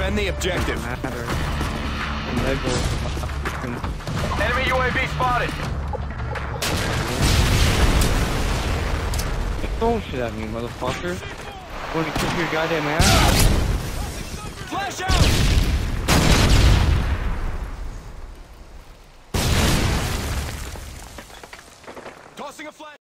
Defend the objective. Enemy UAV spotted. Don't shit at me, motherfucker. Want to kick your goddamn ass? Flash out! Tossing a flash.